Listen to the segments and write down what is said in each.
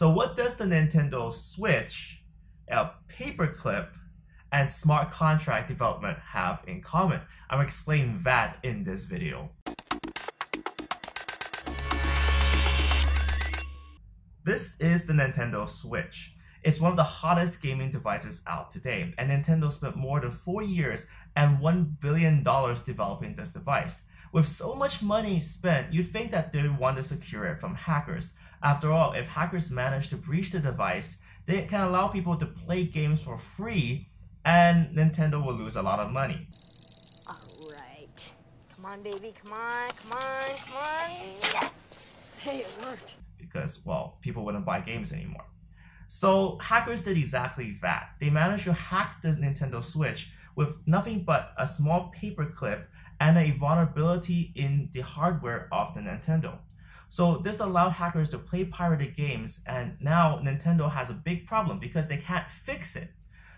So what does the Nintendo Switch, a paperclip, and smart contract development have in common? I'm explaining that in this video. This is the Nintendo Switch. It's one of the hottest gaming devices out today, and Nintendo spent more than four years and $1 billion developing this device. With so much money spent, you'd think that they would want to secure it from hackers. After all, if hackers manage to breach the device, they can allow people to play games for free, and Nintendo will lose a lot of money. Alright. Come on, baby, come on, come on, come on. Yes! Hey, it worked. Because, well, people wouldn't buy games anymore. So hackers did exactly that. They managed to hack the Nintendo Switch with nothing but a small paperclip and a vulnerability in the hardware of the Nintendo. So this allowed hackers to play pirated games and now Nintendo has a big problem because they can't fix it.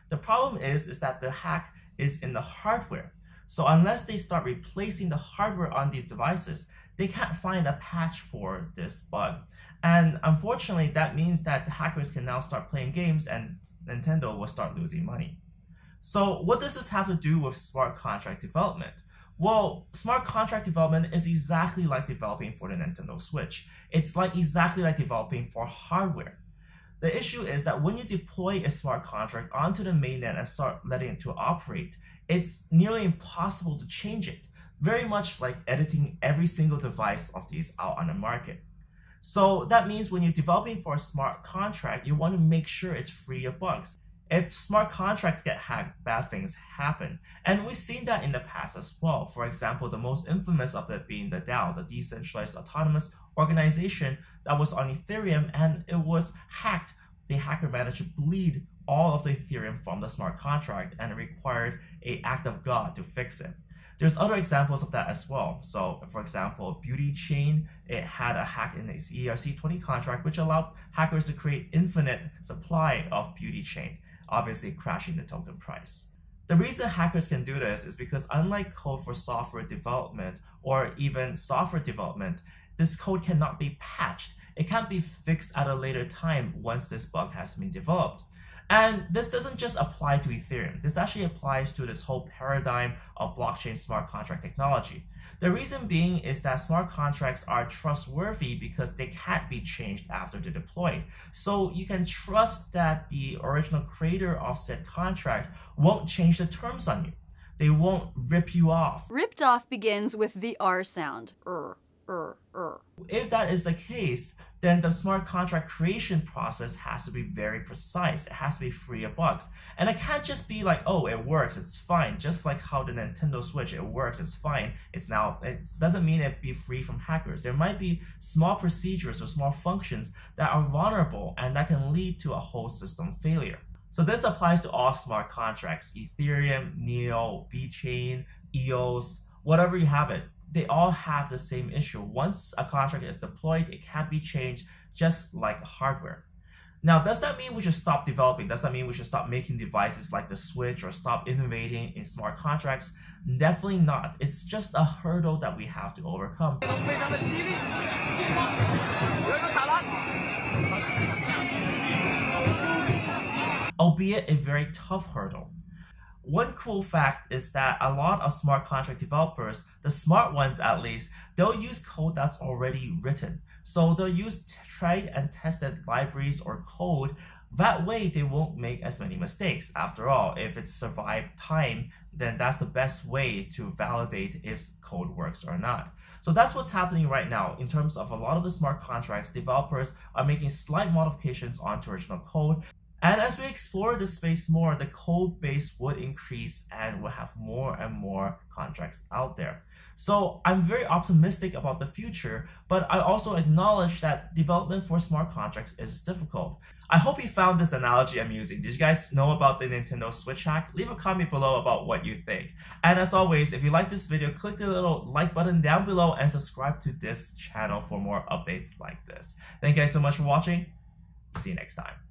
The problem is, is that the hack is in the hardware. So unless they start replacing the hardware on these devices, they can't find a patch for this bug. And unfortunately, that means that the hackers can now start playing games and Nintendo will start losing money. So what does this have to do with smart contract development? Well, smart contract development is exactly like developing for the Nintendo Switch. It's like exactly like developing for hardware. The issue is that when you deploy a smart contract onto the mainnet and start letting it to operate, it's nearly impossible to change it, very much like editing every single device of these out on the market. So that means when you're developing for a smart contract, you want to make sure it's free of bugs. If smart contracts get hacked, bad things happen. And we've seen that in the past as well. For example, the most infamous of that being the DAO, the Decentralized Autonomous Organization that was on Ethereum and it was hacked. The hacker managed to bleed all of the Ethereum from the smart contract and it required a act of God to fix it. There's other examples of that as well. So, for example, Beauty Chain, it had a hack in its ERC20 contract, which allowed hackers to create infinite supply of Beauty Chain, obviously crashing the token price. The reason hackers can do this is because unlike code for software development or even software development, this code cannot be patched. It can't be fixed at a later time once this bug has been developed. And this doesn't just apply to Ethereum. This actually applies to this whole paradigm of blockchain smart contract technology. The reason being is that smart contracts are trustworthy because they can't be changed after they're deployed. So you can trust that the original creator of said contract won't change the terms on you. They won't rip you off. Ripped off begins with the R sound. Er, er. If that is the case, then the smart contract creation process has to be very precise. It has to be free of bugs. And it can't just be like, oh, it works, it's fine. Just like how the Nintendo Switch, it works, it's fine. It's now, it doesn't mean it be free from hackers. There might be small procedures or small functions that are vulnerable and that can lead to a whole system failure. So this applies to all smart contracts, Ethereum, Neo, VeChain, EOS, whatever you have it they all have the same issue. Once a contract is deployed, it can't be changed just like hardware. Now, does that mean we should stop developing? Does that mean we should stop making devices like the Switch or stop innovating in smart contracts? Definitely not. It's just a hurdle that we have to overcome. Albeit a very tough hurdle. One cool fact is that a lot of smart contract developers, the smart ones at least, they'll use code that's already written. So they'll use tried and tested libraries or code. That way they won't make as many mistakes. After all, if it's survived time, then that's the best way to validate if code works or not. So that's what's happening right now in terms of a lot of the smart contracts, developers are making slight modifications onto original code and as we explore this space more, the code base would increase and we'll have more and more contracts out there. So I'm very optimistic about the future, but I also acknowledge that development for smart contracts is difficult. I hope you found this analogy amusing. Did you guys know about the Nintendo Switch hack? Leave a comment below about what you think. And as always, if you like this video, click the little like button down below and subscribe to this channel for more updates like this. Thank you guys so much for watching. See you next time.